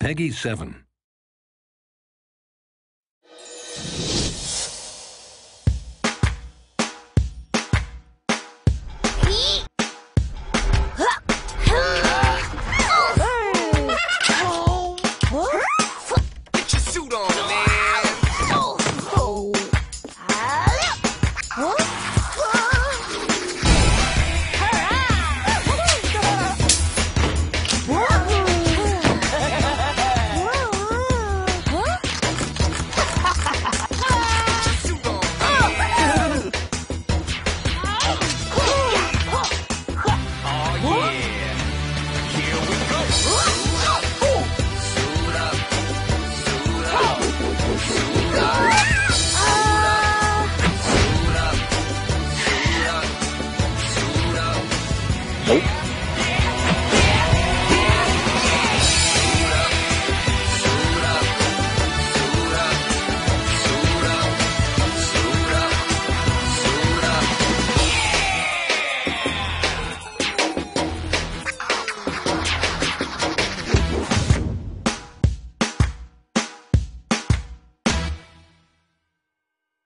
Peggy 7. Nope.